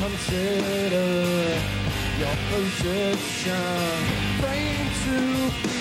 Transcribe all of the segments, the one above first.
Consider your position. Praying to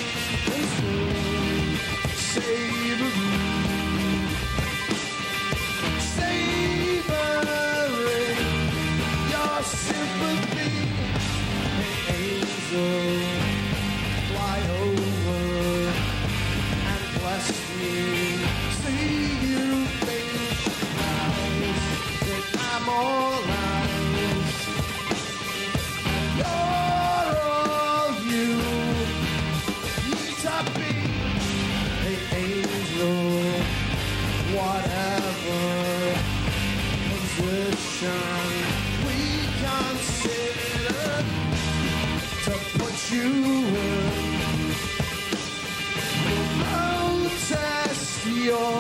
whatever position we consider to put you in. We'll protest your